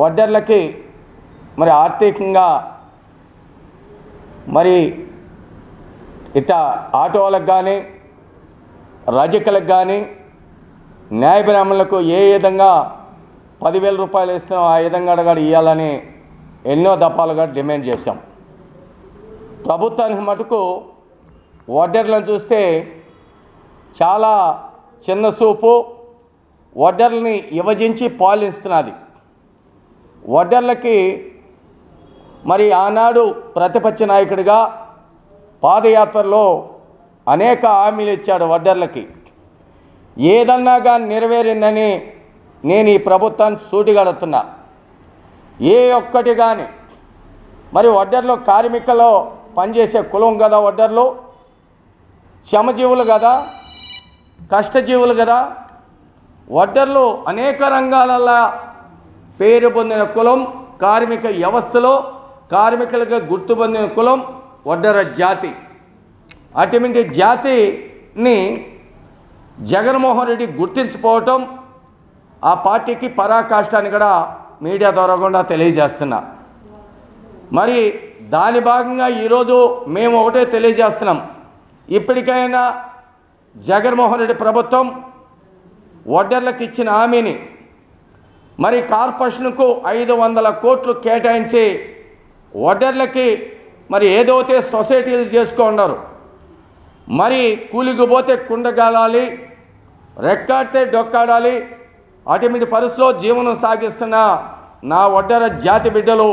వడ్డర్లకి మరి ఆర్థికంగా మరి ఇట్ట ఆటోలకు కానీ రజకులకు కానీ న్యాయ బ్రాహ్మణులకు ఏ విధంగా పదివేల రూపాయలు ఇస్తున్నాం ఆ విధంగా అడగాడు ఇవ్వాలని ఎన్నో దఫాలుగా డిమాండ్ చేశాం. ప్రభుత్వానికి మటుకు వడ్డర్లను చూస్తే చాలా చిన్న చూపు వడ్డర్లని విభజించి పాలిస్తున్నది. వడ్డర్లకి మరి ఆనాడు ప్రతిపక్ష నాయకుడిగా పాదయాత్రలో అనేక హామీలు ఇచ్చాడు వడ్డర్లకి. ఏదన్నా కానీ నెరవేరిందని నేను ఈ ప్రభుత్వాన్ని సూటిగడుతున్నా ఏ ఒక్కటి కానీ మరి వడ్డర్లో కార్మికులు పనిచేసే కులం కదా వడ్డర్లు. శ్రమజీవులు కదా. కష్టజీవులు కదా. వడ్డర్లు అనేక రంగాలలో పేరు పొందిన కులం కార్మిక వ్యవస్థలో కార్మికులకు గుర్తు పొందిన కులం వడ్డర జాతి. అటువంటి జాతిని జగన్మోహన్ రెడ్డి గుర్తించిపోవటం ఆ పార్టీకి పరాకాష్టాన్ని కూడా మీడియా ద్వారా కూడా తెలియజేస్తున్నా. మరి దాని భాగంగా ఈరోజు మేము ఒకటే తెలియజేస్తున్నాం. ఇప్పటికైనా జగన్మోహన్ రెడ్డి ప్రభుత్వం వడ్డర్లకు ఇచ్చిన హామీని మరి కార్పొరేషన్కు ఐదు వందల కోట్లు కేటాయించి వడ్డర్లకి మరి ఏదైతే సొసైటీలు చేసుకున్నారు మరి కూలికి పోతే కుండగాలాలి రెక్కాడితే డొక్కాడాలి అటువంటి పరిస్థితిలో జీవనం సాగిస్తున్న నా వడ్డర జాతి బిడ్డలు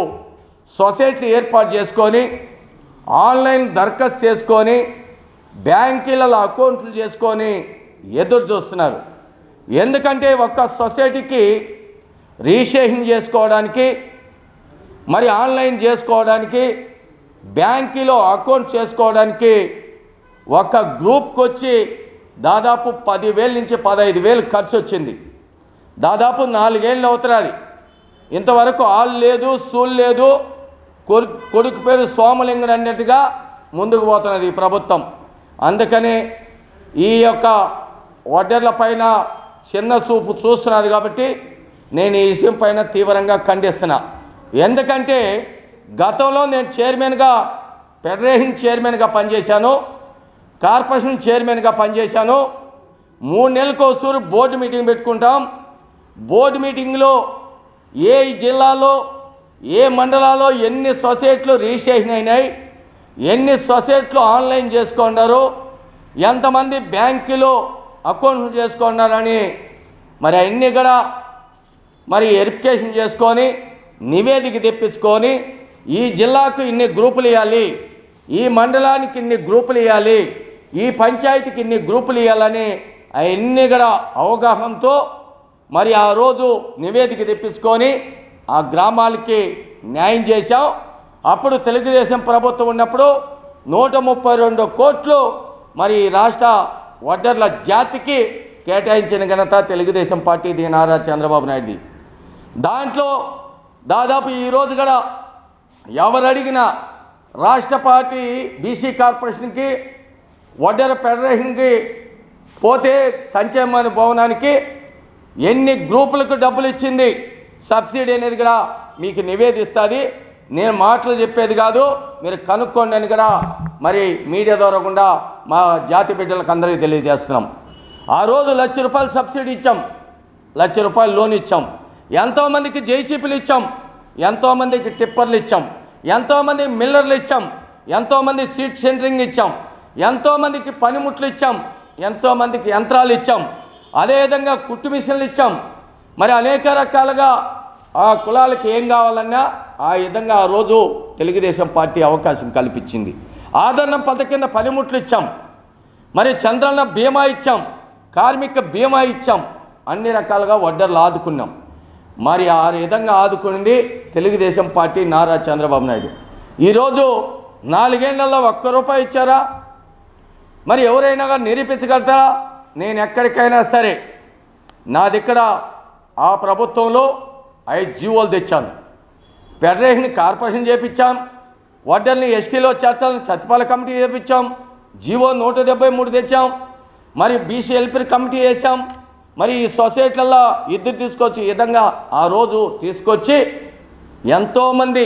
సొసైటీ ఏర్పాటు చేసుకొని ఆన్లైన్ దరఖాస్తు చేసుకొని బ్యాంకులలో అకౌంట్లు చేసుకొని ఎదురు చూస్తున్నారు. ఎందుకంటే ఒక్క సొసైటీకి రిజిస్ట్రేషన్ చేసుకోవడానికి మరి ఆన్లైన్ చేసుకోవడానికి బ్యాంకులో అకౌంట్ చేసుకోవడానికి ఒక గ్రూప్కి వచ్చి దాదాపు పదివేల నుంచి పదహైదు వేలు ఖర్చు వచ్చింది దాదాపు నాలుగేళ్ళు అవుతున్నది ఇంతవరకు ఆల్ లేదు సూల్ లేదు కొడుకు పేరు సోమలింగుడు అన్నట్టుగా ముందుకు పోతున్నది ఈ ప్రభుత్వం. అందుకని ఈ యొక్క వడ్డర్ల పైన చిన్న చూపు చూస్తున్నది కాబట్టి నేను ఈ విషయం పైన తీవ్రంగా ఖండిస్తున్నా. ఎందుకంటే గతంలో నేను చైర్మన్గా ఫెడరేషన్ చైర్మన్గా పనిచేశాను కార్పొరేషన్ చైర్మన్గా పనిచేశాను. మూడు నెలలకు వస్తూ బోర్డు మీటింగ్ పెట్టుకుంటాం. బోర్డు మీటింగ్లో ఏ జిల్లాలో ఏ మండలాల్లో ఎన్ని సొసైటీలు రిజిస్ట్రేషన్ అయినాయి ఎన్ని సొసైటీలు ఆన్లైన్ చేసుకున్నారు ఎంతమంది బ్యాంకులో అకౌంట్ చేసుకున్నారని మరి అన్నీ కూడా మరి వెరిఫికేషన్ చేసుకొని నివేదిక తెప్పించుకొని ఈ జిల్లాకు ఇన్ని గ్రూపులు ఇవ్వాలి ఈ మండలానికి ఇన్ని గ్రూపులు ఇవ్వాలి ఈ పంచాయతీకి ఇన్ని గ్రూపులు ఇవ్వాలని అవన్నీ కూడా అవగాహనతో మరి ఆ రోజు నివేదిక తెప్పించుకొని ఆ గ్రామాలకి న్యాయం చేశాం. అప్పుడు తెలుగుదేశం ప్రభుత్వం ఉన్నప్పుడు నూట ముప్పై రెండు కోట్లు మరి ఈ రాష్ట్ర వడ్డర్ల జాతికి కేటాయించిన ఘనత తెలుగుదేశం పార్టీది నారా చంద్రబాబు నాయుడుది. దాంట్లో దాదాపు ఈరోజు కూడా ఎవరు అడిగినా రాష్ట్ర పార్టీ బీసీ కార్పొరేషన్కి వడ్డెర ఫెడరేషన్కి పోతే సంక్షేమ భవనానికి ఎన్ని గ్రూపులకు డబ్బులు ఇచ్చింది సబ్సిడీ అనేది కూడా మీకు నివేదిస్తుంది. నేను మాటలు చెప్పేది కాదు మీరు కనుక్కోండి అని కూడా మరి మీడియా ద్వారా కూడా మా జాతి బిడ్డలకు అందరికీ తెలియజేస్తున్నాం. ఆ రోజు లక్ష రూపాయలు సబ్సిడీ ఇచ్చాం లక్ష రూపాయలు లోన్ ఇచ్చాం. ఎంతోమందికి జేసీపీలు ఇచ్చాం ఎంతోమందికి టిప్పర్లు ఇచ్చాం ఎంతోమంది మిల్లర్లు ఇచ్చాం ఎంతోమంది సీట్ సెంటరింగ్ ఇచ్చాం ఎంతోమందికి పనిముట్లు ఇచ్చాం ఎంతోమందికి యంత్రాలు ఇచ్చాం అదేవిధంగా కుట్టు మిషన్లు ఇచ్చాం. మరి అనేక రకాలుగా ఆ కులాలకి ఏం కావాలన్నా ఆ విధంగా ఆ రోజు తెలుగుదేశం పార్టీ అవకాశం కల్పించింది. ఆదరణ పథకం కింద పనిముట్లు ఇచ్చాం. మరి చంద్రన్న బీమా ఇచ్చాం కార్మిక బీమా ఇచ్చాం అన్ని రకాలుగా వడ్డర్లు ఆదుకున్నాం. మరి ఆ విధంగా ఆదుకునింది తెలుగుదేశం పార్టీ నారా చంద్రబాబు నాయుడు. ఈరోజు నాలుగేళ్ళలో ఒక్క రూపాయి ఇచ్చారా? మరి ఎవరైనా నిరూపించగలుగుతారా? నేను ఎక్కడికైనా సరే నాదిక్కడ ఆ ప్రభుత్వంలో ఐదు జీవోలు తెచ్చాను. Federation corporation చేపించాం. వడ్డల్ని ఎస్టీలో చేర్చాలని సత్యపాల కమిటీ చేపించాం. జీవో నూట డెబ్బై మూడు తెచ్చాం. మరి బీసీ ఎల్పీ కమిటీ వేసాం మరి ఈ సొసైటీలలో ఇద్దరు తీసుకొచ్చి విధంగా ఆ రోజు తీసుకొచ్చి ఎంతోమంది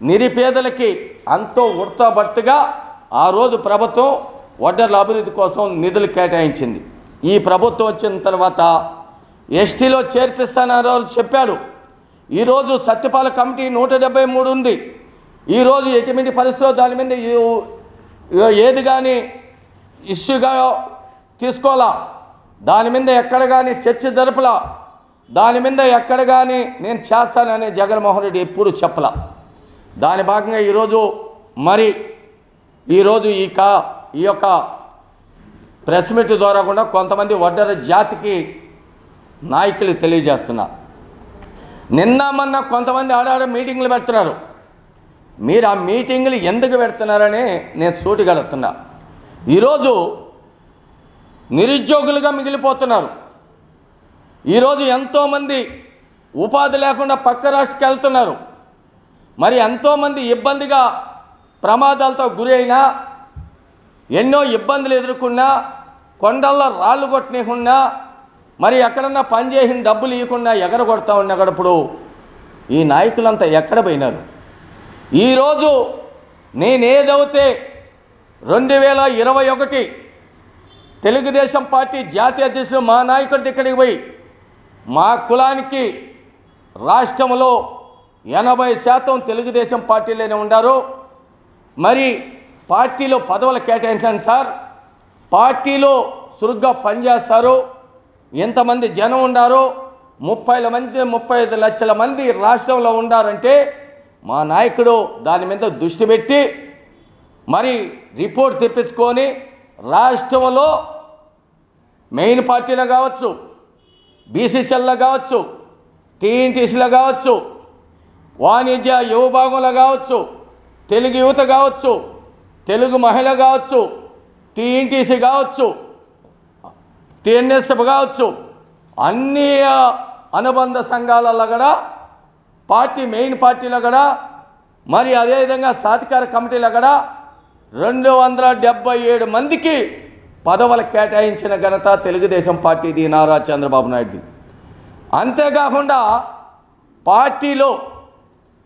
నిరుపేదలకి అంతో ఉడతబట్టుగా ఆ రోజు ప్రభుత్వం వడ్డర్ల అభివృద్ధి కోసం నిధులు కేటాయించింది. ఈ ప్రభుత్వం వచ్చిన తర్వాత ఎస్టీలో చేర్పిస్తానని రోజు చెప్పాడు ఈరోజు సత్యపాల కమిటీ నూట డెబ్బై మూడు ఉంది. ఈరోజు ఎటువంటి పరిస్థితుల్లో దాని మీద ఏది కానీ ఇష్యూగా తీసుకోవాలా? దాని మీద ఎక్కడ కానీ చర్చ జరపలా. దాని మీద ఎక్కడ కానీ నేను చేస్తానని జగన్మోహన్ రెడ్డి ఎప్పుడు చెప్పలా. దాని భాగంగా ఈరోజు మరి ఈరోజు ఈ కా ఈ యొక్క ప్రెస్ మీట్ ద్వారా కూడా కొంతమంది వడ్డర జాతికి నాయకులు తెలియజేస్తున్నారు నిన్న మొన్న కొంతమంది ఆడాడ మీటింగ్లు పెడుతున్నారు. మీరు ఆ మీటింగ్లు ఎందుకు పెడుతున్నారని నేను సూటిగడుతున్నా ఈరోజు నిరుద్యోగులుగా మిగిలిపోతున్నారు. ఈరోజు ఎంతోమంది ఉపాధి లేకుండా పక్క రాష్ట్రకి వెళ్తున్నారు. మరి ఎంతోమంది ఇబ్బందిగా ప్రమాదాలతో గురైనా ఎన్నో ఇబ్బందులు ఎదుర్కొన్నా కొండల్లో రాళ్ళు కొట్టనీయకుండా మరి ఎక్కడన్నా పని చేసిన డబ్బులు ఇవ్వకుండా ఎగరగొడతా ఉన్నప్పుడు ఈ నాయకులంతా ఎక్కడ పోయినారు? ఈరోజు నేనేదైతే రెండు వేల ఇరవై ఒకటి తెలుగుదేశం పార్టీ జాతీయ అధ్యక్షుడు మా నాయకుడి దగ్గరికి పోయి మా కులానికి రాష్ట్రంలో ఎనభై శాతం తెలుగుదేశం పార్టీలోనే ఉండారు. మరి పార్టీలో పదవులు కేటాయించండి సార్. పార్టీలో చురుగ్గా పనిచేస్తారు. ఎంతమంది జనం ఉండారు ముప్పై మంది ముప్పై ఐదు లక్షల మంది రాష్ట్రంలో ఉండారంటే మా నాయకుడు దాని మీద దృష్టి పెట్టి మరి రిపోర్ట్ తెప్పించుకొని రాష్ట్రంలో మెయిన్ పార్టీలో కావచ్చు బీసీసీఎల్లో కావచ్చు టీఎన్టీసీలో కావచ్చు వాణిజ్య యువ భాగంలో కావచ్చు తెలుగు యువత కావచ్చు తెలుగు మహిళ కావచ్చు టీఎన్టీసీ కావచ్చు టీఎన్ఎస్ఎఫ్ కావచ్చు అన్ని అనుబంధ సంఘాలలో కూడా పార్టీ మెయిన్ పార్టీలో కూడా మరి అదేవిధంగా సాధికార కమిటీలో కూడా రెండు వందల డెబ్బై ఏడు మందికి పదవులు కేటాయించిన ఘనత తెలుగుదేశం పార్టీది నారా చంద్రబాబు నాయుడుది. అంతేకాకుండా పార్టీలో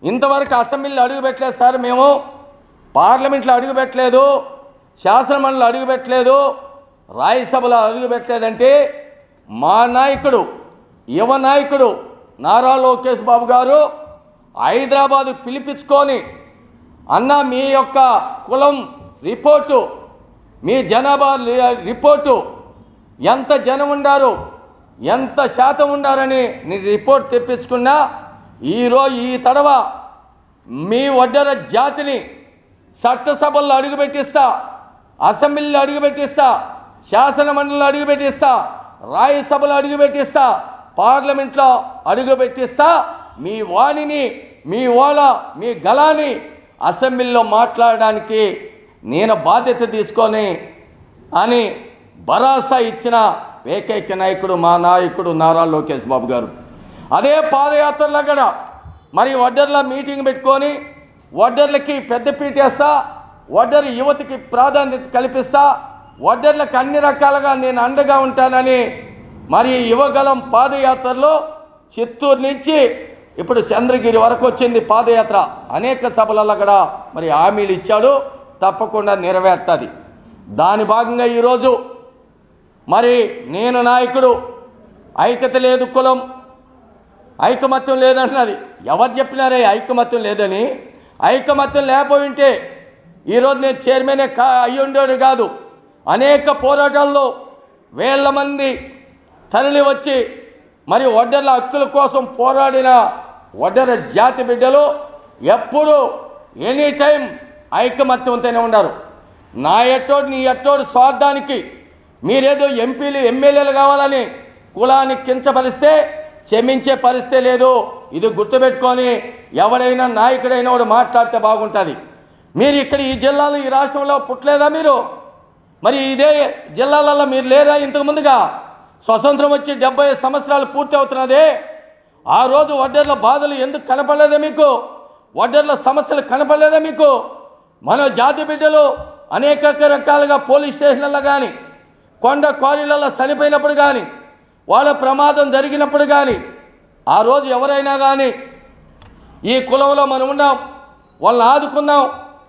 ఇంతవరకు అసెంబ్లీలో అడుగుపెట్టలేదు సార్ మేము పార్లమెంట్లో అడుగుపెట్టలేదు శాసనమండలి అడుగుపెట్టలేదు రాజ్యసభలో అడుగుపెట్టలేదంటే మా నాయకుడు యువ నాయకుడు నారా లోకేష్ బాబు గారు హైదరాబాద్ పిలిపించుకొని అన్న మీ యొక్క కులం రిపోర్టు మీ జనాభా రిపోర్టు ఎంత జనం ఉండారు ఎంత శాతం ఉండారని రిపోర్ట్ తెప్పించుకున్నా ఈరోజు ఈ తడవ మీ వడ్డర జాతిని చట్టసభల్లో అడుగుపెట్టిస్తా అసెంబ్లీలో అడుగుపెట్టిస్తా శాసన మండలిలో అడుగుపెట్టిస్తా రాజ్యసభలో అడుగుపెట్టిస్తా పార్లమెంట్లో అడుగుపెట్టిస్తా మీ వాణిని మీ ఓళ మీ గలాని అసెంబ్లీలో మాట్లాడడానికి నేను బాధ్యత తీసుకొని అని భరోసా ఇచ్చిన ఏకైక నాయకుడు మా నాయకుడు నారా లోకేష్ బాబు గారు. అదే పాదయాత్రలో కూడా మరి వడ్డర్ల మీటింగ్ పెట్టుకొని వడ్డర్లకి పెద్దపీట వేస్తా వడ్డర్ యువతికి ప్రాధాన్యత కల్పిస్తా వడ్డర్లకు అన్ని రకాలుగా నేను అండగా ఉంటానని మరి యువగలం పాదయాత్రలో చిత్తూరు నుంచి ఇప్పుడు చంద్రగిరి వరకు వచ్చింది పాదయాత్ర. అనేక సభలలో కూడా మరి హామీలు ఇచ్చాడు. తప్పకుండా నెరవేరుతుంది. దాని భాగంగా ఈరోజు మరి నేను నాయకుడు ఐక్యత లేదు కులం ఐకమత్యం లేదంటున్నది. ఎవరు చెప్పినారే ఐకమత్యం లేదని? ఐకమత్యం లేకపోయింటే ఈరోజు నేను చైర్మనే కా అయ్యుండేడు కాదు. అనేక పోరాటాల్లో వేల మంది తరలి వచ్చి మరి వడ్డర్ల హక్కుల కోసం పోరాడిన వడ్డర జాతి బిడ్డలు ఎప్పుడూ ఎనీ టైం ఐకమత్యంతోనే ఉన్నారు నా ఎట్టోడు నీ ఎట్టోడు స్వార్థానికి మీరేదో ఎంపీలు ఎమ్మెల్యేలు కావాలని కులాన్ని కించపరిస్తే క్షమించే పరిస్థితి లేదు. ఇది గుర్తుపెట్టుకొని ఎవడైనా నాయకుడైన వాడు మాట్లాడితే బాగుంటుంది. మీరు ఇక్కడ ఈ జిల్లాలో ఈ రాష్ట్రంలో పుట్టలేదా మీరు? మరి ఇదే జిల్లాలలో మీరు లేదా ఇంతకు ముందుగా? స్వతంత్రం వచ్చి డెబ్బై సంవత్సరాలు పూర్తి అవుతున్నదే. ఆ రోజు వడ్డర్ల బాధలు ఎందుకు కనపడలేదా మీకు? వడ్డర్ల సమస్యలు కనపడలేదా మీకు? మన జాతి బిడ్డలు అనేక రకాలుగా పోలీస్ స్టేషన్లలో కానీ కొండ క్వారీలలో చనిపోయినప్పుడు కానీ వాళ్ళ ప్రమాదం జరిగినప్పుడు కానీ ఆ రోజు ఎవరైనా కానీ ఈ కులంలో మనం ఉన్నాం వాళ్ళని ఆదుకుందాం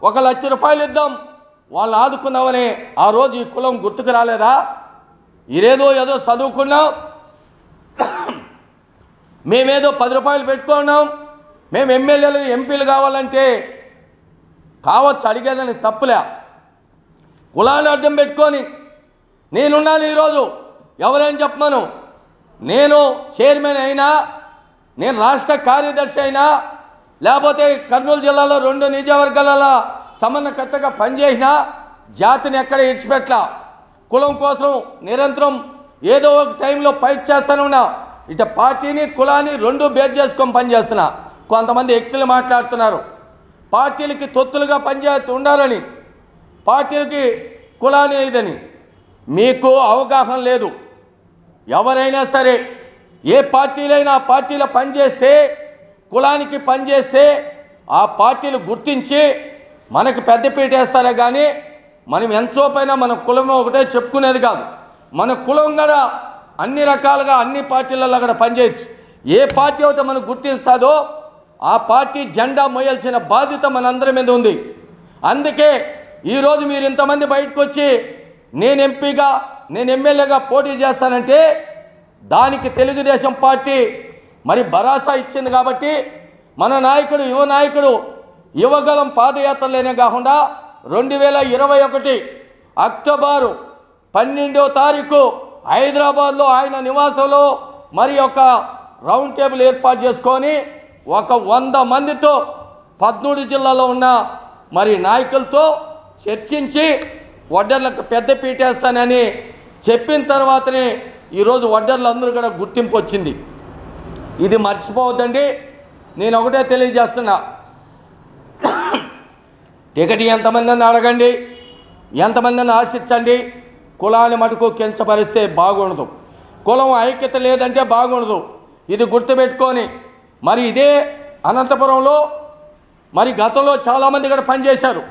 ఒక లక్ష రూపాయలు ఇద్దాం వాళ్ళని ఆదుకుందామని ఆ రోజు ఈ కులం గుర్తుకు రాలేదా? ఇదేదో ఏదో చదువుకున్నాం. మేమేదో పది రూపాయలు పెట్టుకున్నాం. మేము ఎమ్మెల్యేలు ఎంపీలు కావాలంటే కావచ్చు అడిగేదని తప్పులే. కులాన్ని అడ్డం పెట్టుకొని నేనున్నాను ఈరోజు ఎవరేం చెప్పమను? నేను చైర్మన్ అయినా నేను రాష్ట్ర కార్యదర్శి అయినా లేకపోతే కర్నూలు జిల్లాలో రెండు నియోజకవర్గాల సమన్వయకర్తగా పనిచేసిన జాతిని ఎక్కడ ఇడిచిపెట్టలా? కులం కోసం నిరంతరం ఏదో ఒక టైంలో ఫైట్ చేస్తూనే ఉన్నా. ఇట పార్టీని కులాన్ని రెండు బేర్ చేసుకొని పనిచేస్తున్నా. కొంతమంది వ్యక్తులు మాట్లాడుతున్నారు. పార్టీలకి తొత్తులుగా పనిచేస్తూ ఉండాలని. పార్టీలకి కులాన్ని ఇదని. మీకు అవగాహన లేదు. ఎవరైనా సరే ఏ పార్టీలైనా ఆ పార్టీలో పనిచేస్తే కులానికి పనిచేస్తే ఆ పార్టీలు గుర్తించి మనకు పెద్దపీట వేస్తారే కానీ మనం ఎంతో పైన మన కులం ఒకటే చెప్పుకునేది కాదు. మన కులం కూడా అన్ని రకాలుగా అన్ని పార్టీలలో కూడా పనిచేయచ్చు. ఏ పార్టీ అయితే మనకు గుర్తిస్తుందో ఆ పార్టీ జెండా మోయాల్సిన బాధ్యత మనందరి మీద ఉంది. అందుకే ఈరోజు మీరు ఇంతమంది బయటకు వచ్చి నేను ఎంపీగా నేను ఎమ్మెల్యేగా పోటీ చేస్తానంటే దానికి తెలుగుదేశం పార్టీ మరి భరోసా ఇచ్చింది కాబట్టి మన నాయకుడు యువ నాయకుడు యువగలం పాదయాత్రలేనే కాకుండా రెండు వేల ఇరవై ఒకటి అక్టోబరు పన్నెండో తారీఖు హైదరాబాద్లో ఆయన నివాసంలో మరి ఒక రౌండ్ టేబుల్ ఏర్పాటు చేసుకొని ఒక వంద మందితో పద్మూడు జిల్లాలో ఉన్న మరి నాయకులతో చర్చించి వడ్డర్లకు పెద్ద పీటేస్తానని చెప్పిన తర్వాతనే ఈరోజు వడ్డర్లు అందరూ కూడా గుర్తింపు వచ్చింది. ఇది మర్చిపోవద్దండి. నేను ఒకటే తెలియజేస్తున్నా. టికెట్ ఎంతమందిని అడగండి? ఎంతమందిని ఆశించండి? కులాన్ని మటుకు కించపరిస్తే బాగుండదు. కులం ఐక్యత లేదంటే బాగుండదు. ఇది గుర్తుపెట్టుకొని మరి ఇదే అనంతపురంలో మరి గతంలో చాలామంది ఇక్కడ పనిచేశారు.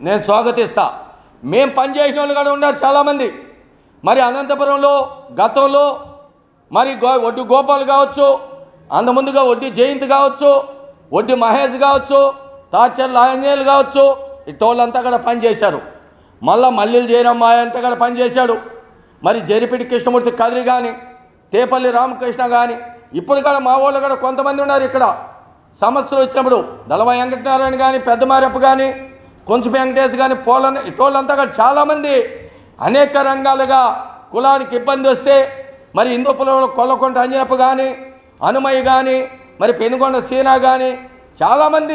నేను స్వాగతిస్తా. మేము పనిచేసిన వాళ్ళు కూడా ఉన్నారు చాలామంది. మరి అనంతపురంలో గతంలో మరి గో ఒడ్డు గోపాల్ కావచ్చు అంతముందుగా వడ్డీ జయంత్ కావచ్చు వడ్డీ మహేష్ కావచ్చు తాచర్ల ఆంజనేయులు కావచ్చు. ఇట్టోళ్ళంతా కూడా పనిచేశారు మళ్ళా మల్లెలు జయరామ్మ అంతా కూడా పనిచేశాడు మరి జరిపిడి కృష్ణమూర్తి కదిరి కానీ తేపల్లి రామకృష్ణ కానీ ఇప్పుడు కూడా మా వాళ్ళు కూడా కొంతమంది ఉన్నారు ఇక్కడ. సమస్యలు వచ్చినప్పుడు దళవ వెంకటనారాయణ కానీ పెద్దమారెప్ప కానీ కొంచెం వెంకటేష్ కానీ పోలన్న ఇటోళ్ళంతా కూడా చాలామంది అనేక రంగాలుగా కులానికి ఇబ్బంది వస్తే మరి ఇందుపుల కొల్లకొండ అంజనప్ప కానీ హనుమయ్య కానీ మరి పెనుగొండ సీనా కానీ చాలామంది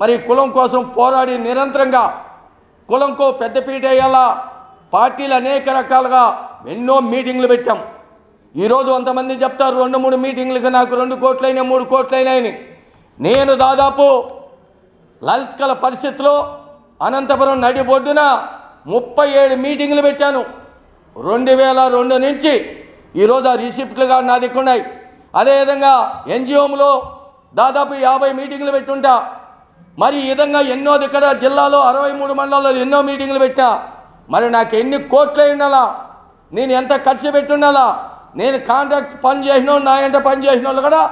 మరి కులం కోసం పోరాడి నిరంతరంగా కులంకో పెద్దపీట అయ్యేలా పార్టీలు అనేక రకాలుగా ఎన్నో మీటింగ్లు పెట్టాం. ఈరోజు అంతమంది చెప్తారు రెండు మూడు మీటింగ్లకు నాకు రెండు కోట్లైనా మూడు కోట్లైనాయని. నేను దాదాపు లలిత్ కళ పరిస్థితిలో అనంతపురం నడిబొడ్డున ముప్పై ఏడు మీటింగ్లు పెట్టాను. రెండు వేల రెండు నుంచి ఈరోజు ఆ రిసిప్ట్లుగా నా దిక్కున్నాయి. అదేవిధంగా ఎన్జిఓంలో దాదాపు యాభై మీటింగ్లు పెట్టుంటా. మరి ఈ విధంగా ఎన్నో ఇక్కడ జిల్లాలో అరవై మూడు మండలాల్లో ఎన్నో మీటింగ్లు పెట్టా. మరి నాకు ఎన్ని కోట్లు ఉండాలా నేను ఎంత ఖర్చు పెట్టుండాలా నేను కాంట్రాక్ట్ పని చేసిన నా ఎంట పని చేసిన వాళ్ళు కూడా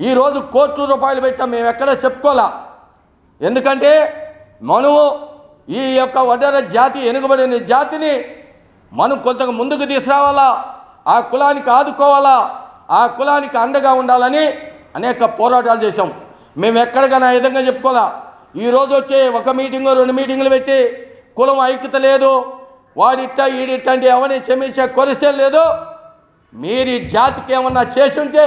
ఈరోజు కోట్ల రూపాయలు పెట్టాం. మేము ఎక్కడ చెప్పుకోలే? ఎందుకంటే మనము ఈ యొక్క వడ్డర జాతి వెనుకబడిన జాతిని మనం కొంత ముందుకు తీసుకురావాలా? ఆ కులానికి ఆదుకోవాలా? ఆ కులానికి అండగా ఉండాలని అనేక పోరాటాలు చేశాం. మేము ఎక్కడికైనా ఆ విధంగా చెప్పుకోవాలా? ఈరోజు వచ్చే ఒక మీటింగు రెండు మీటింగులు పెట్టి కులం ఐక్యత లేదు వాడిట్ట ఈడిట్ట అంటే ఎవరిని క్షమించే కొరిస్తే లేదు. మీరు ఈ జాతికి ఏమన్నా చేసి ఉంటే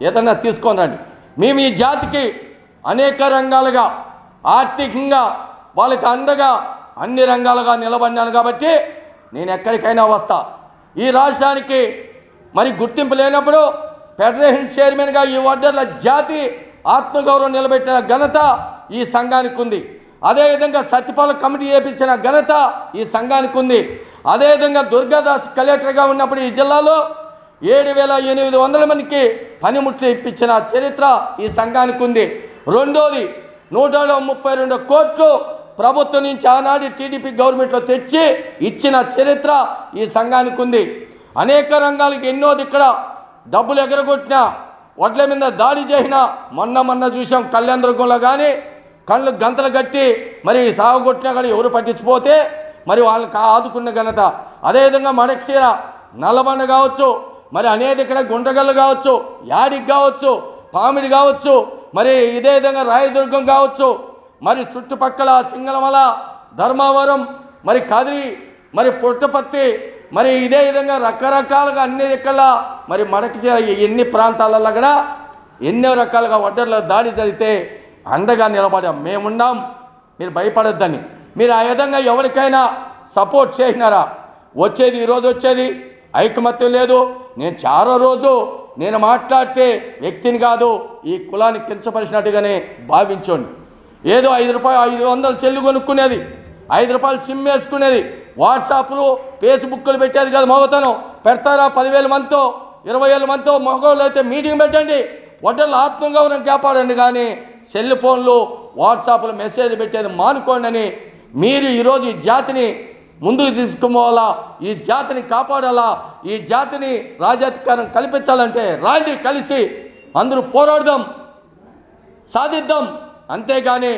ఏదన్నా తీసుకొని రండి. మేము ఈ జాతికి అనేక రంగాలుగా ఆర్థికంగా వాళ్ళకి అండగా అన్ని రంగాలుగా నిలబడినాను కాబట్టి నేను ఎక్కడికైనా వస్తా. ఈ రాష్ట్రానికి మరి గుర్తింపు లేనప్పుడు ఫెడరేషన్ చైర్మన్గా ఈ వడ్డర్ల జాతి ఆత్మగౌరవం నిలబెట్టిన ఘనత ఈ సంఘానికి ఉంది. అదేవిధంగా సత్యపాల కమిటీ చేపించిన ఘనత ఈ సంఘానికి ఉంది. అదేవిధంగా దుర్గాదాస్ కలెక్టర్గా ఉన్నప్పుడు ఈ జిల్లాలో ఏడు వేల ఎనిమిది వందల మందికి పనిముట్లు ఇప్పించిన చరిత్ర ఈ సంఘానికి ఉంది. రెండోది నూట ముప్పై రెండు కోట్లు ప్రభుత్వం నుంచి ఆనాడి టీడీపీ గవర్నమెంట్లో తెచ్చి ఇచ్చిన చరిత్ర ఈ సంఘానికి ఉంది. అనేక రంగాలకి ఎన్నోది ఇక్కడ డబ్బులు ఎగరగొట్టిన వడ్ల మీద దాడి చేసిన మొన్న మొన్న చూసాం కళ్యాణదుర్గంలో కానీ కళ్ళు గంతలు కట్టి మరి సాగు కొట్టినా కానీ ఎవరు పట్టించిపోతే మరి వాళ్ళకి ఆదుకున్న ఘనత. అదేవిధంగా మడక్సీర నల్లబండ కావచ్చు మరి అనేది ఇక్కడ గుంటగల్లు కావచ్చు యాడికి కావచ్చు పామిడి కావచ్చు మరి ఇదే విధంగా రాయదుర్గం కావచ్చు మరి చుట్టుపక్కల సింగళమల ధర్మవరం మరి కదిరి మరి పుట్టపత్తి మరి ఇదే విధంగా రకరకాలుగా అన్ని దిక్కల మరి మడకి ఎన్ని ప్రాంతాలలో కూడా ఎన్నో రకాలుగా వడ్డర్లో దాడి జరిగితే అండగా నిలబడాం మేమున్నాం. మీరు భయపడొద్దని. మీరు ఆ విధంగా ఎవరికైనా సపోర్ట్ చేసినారా? వచ్చేది ఈరోజు వచ్చేది ఐకమత్యం లేదు. నేను చారో రోజు నేను మాట్లాడితే వ్యక్తిని కాదు ఈ కులాన్ని కించపరిచినట్టుగానే భావించండి. ఏదో ఐదు రూపాయలు ఐదు వందలు చెల్లు కొనుక్కునేది. ఐదు రూపాయలు సిమ్ వేసుకునేది. వాట్సాప్లు ఫేస్బుక్లు పెట్టేది కాదు మగతనం. పెడతారా పదివేల మందితో ఇరవై వేల మందితో మగవాళ్ళు అయితే మీటింగ్ పెట్టండి. వడ్డర్లు ఆత్మగౌరవం కాపాడండి కానీ సెల్ ఫోన్లు వాట్సాప్లు మెసేజ్ పెట్టేది మానుకోండి అని మీరు ఈరోజు ఈ జాతిని ముందుకు తీసుకుపోవాలా? ఈ జాతిని కాపాడాలా? ఈ జాతిని రాజాధికారం కల్పించాలంటే రాండి కలిసి అందరూ పోరాడదాం సాధిద్దాం. అంతేగాని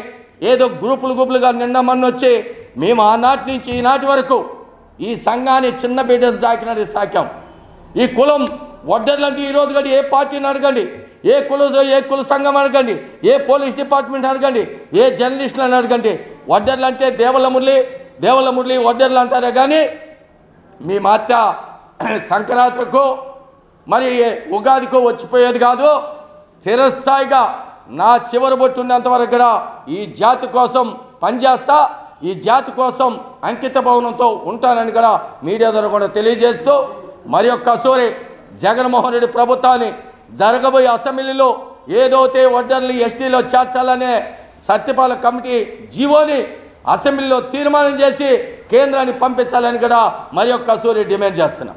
ఏదో గ్రూపులు గ్రూపులుగా నిన్న మొన్న వచ్చి మేము ఆనాటి నుంచి ఈనాటి వరకు ఈ సంఘాన్ని చిన్న బిడ్డను సాకినది సాకాం ఈ కులం వడ్డర్లంటే ఈరోజు కానీ ఏ పార్టీని అడగండి? ఏ కుల ఏ కుల సంఘం అడగండి? ఏ పోలీస్ డిపార్ట్మెంట్ అడగండి? ఏ జర్నలిస్టులను అడగండి? వడ్డర్లు అంటే దేవల మురళి దేవల మురళి వడ్డర్లు అంటారే కానీ మీ మాత సంక్రాంతికో మరి ఉగాదికో వచ్చిపోయేది కాదు. స్థిరస్థాయిగా నా చివరి బొట్టున్నంత వరకు కూడా ఈ జాతి కోసం పనిచేస్తా. ఈ జాతి కోసం అంకిత భవనంతో ఉంటానని కూడా మీడియా ద్వారా కూడా తెలియజేస్తూ మరి ఒక్కసారి జగన్మోహన్ రెడ్డి ప్రభుత్వాన్ని జరగబోయే అసెంబ్లీలో ఏదైతే వడ్డర్లు ఎస్టీలో చేర్చాలనే సత్యపాల కమిటీ జీవోని అసెంబ్లీలో తీర్మానం చేసి కేంద్రాన్ని పంపించాలని కూడా మరి ఒక్కసారి డిమాండ్ చేస్తున్నాం.